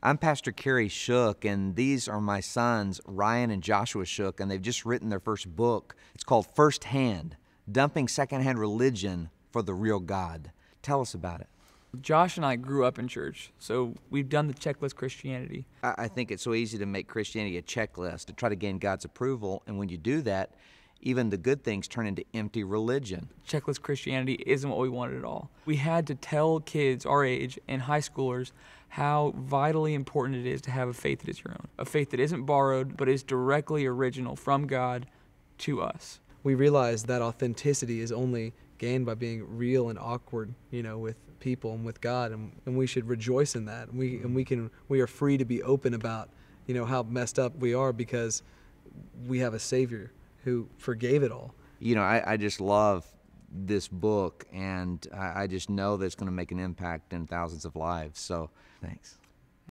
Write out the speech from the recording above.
I'm Pastor Kerry Shook, and these are my sons, Ryan and Joshua Shook, and they've just written their first book. It's called Firsthand Dumping Secondhand Religion for the Real God. Tell us about it. Josh and I grew up in church, so we've done the checklist Christianity. I I think it's so easy to make Christianity a checklist to try to gain God's approval, and when you do that, even the good things turn into empty religion. Checklist Christianity isn't what we wanted at all. We had to tell kids our age and high schoolers how vitally important it is to have a faith that is your own, a faith that isn't borrowed, but is directly original from God to us. we realize that authenticity is only gained by being real and awkward, you know, with people and with God, and, and we should rejoice in that. And we and we can we are free to be open about, you know, how messed up we are because we have a Savior who forgave it all. You know, I, I just love this book, and I, I just know that it's going to make an impact in thousands of lives. So, thanks.